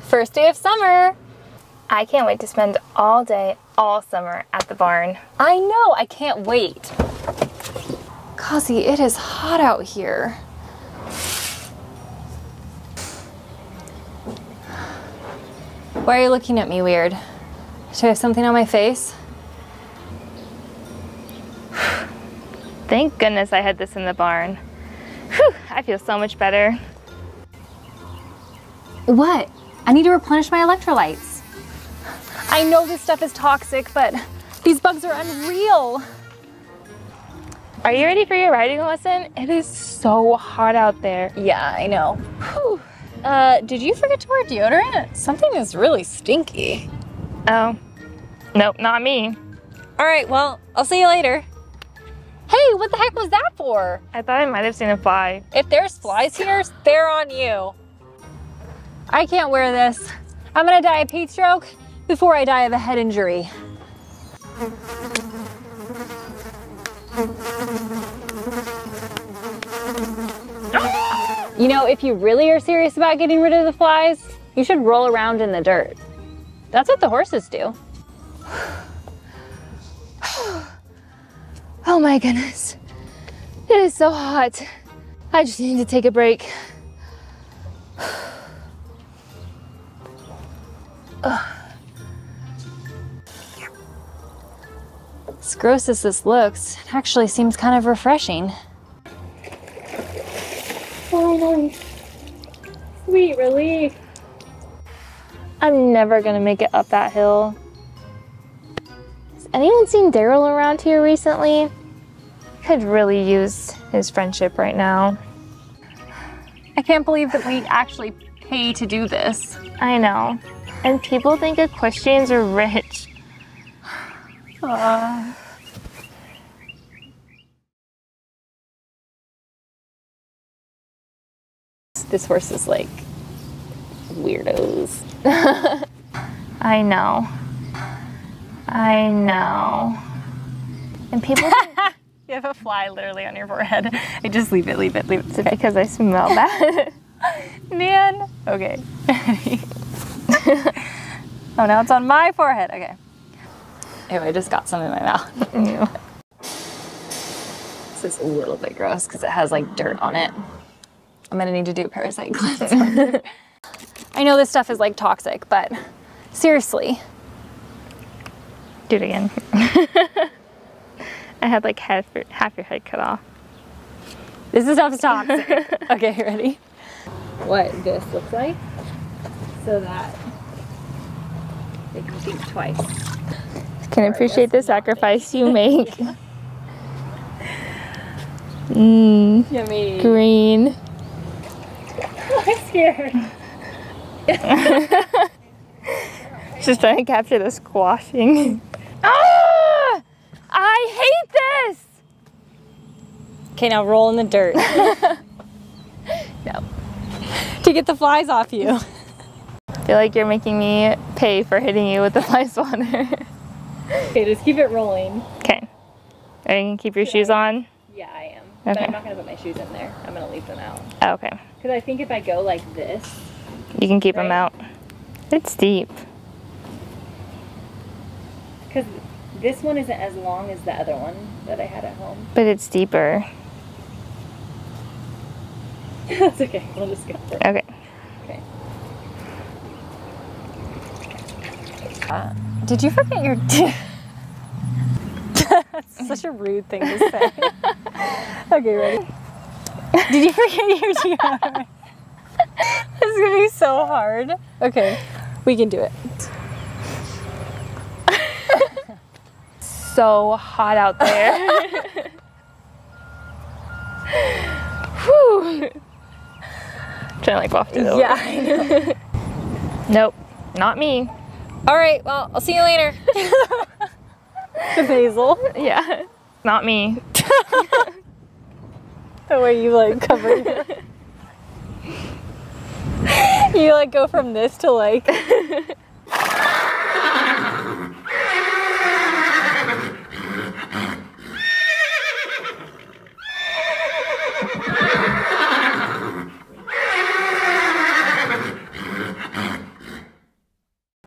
First day of summer. I can't wait to spend all day, all summer at the barn. I know, I can't wait. Kazi, it is hot out here. Why are you looking at me weird? Do I have something on my face? Thank goodness I had this in the barn. Whew, I feel so much better. What? I need to replenish my electrolytes. I know this stuff is toxic, but these bugs are unreal. Are you ready for your riding lesson? It is so hot out there. Yeah, I know. Whew. Uh, did you forget to wear deodorant? Something is really stinky. Oh, nope, not me. All right, well, I'll see you later. Hey, what the heck was that for? I thought I might have seen a fly. If there's flies here, they're on you. I can't wear this. I'm gonna die of heat stroke before I die of a head injury. You know, if you really are serious about getting rid of the flies, you should roll around in the dirt. That's what the horses do. Oh my goodness. It is so hot. I just need to take a break. As gross as this looks, it actually seems kind of refreshing. Finally. Sweet relief. I'm never gonna make it up that hill. Has anyone seen Daryl around here recently? Could really use his friendship right now. I can't believe that we actually pay to do this. I know. And people think equestrians are rich. Uh, this horse is like weirdos. I know. I know. And people think You have a fly literally on your forehead. I just leave it, leave it, leave it. it's because I smell bad. Man. Okay. oh, now it's on my forehead. Okay. Ew, I just got some in my mouth. Ew. This is a little bit gross because it has like dirt on it. I'm gonna need to do a parasite cleanse. I know this stuff is like toxic, but seriously, Do it again. I had like half your, half your head cut off. this stuff is toxic. okay, ready? What this looks like, so that they can think twice. Can appreciate the sacrifice you make. Mmm, Yummy. green. I'm scared. Just trying to capture the squashing. ah! I hate this! Okay, now roll in the dirt. No. to get the flies off you. Feel like you're making me pay for hitting you with the fly swatter. Okay, just keep it rolling. okay. Are you gonna keep your shoes on? Yeah, I am. But I'm not gonna put my shoes in there. I'm gonna leave them out. Oh, okay. Because I think if I go like this, You can keep them out. It's deep. because this one isn't as long as the other one that I had at home. But it's deeper. That's okay. We'll just go for it. Okay. Okay. Uh, did you forget your? That's such a rude thing to say. okay, ready? Did you forget your deodorant? this is gonna be so hard. Okay, we can do it. So hot out there. Whew. Trying to like waft it over. Yeah, Nope. Not me. All right. Well, I'll see you later. the basil. Yeah. Not me. The way you like cover your. you like go from this to like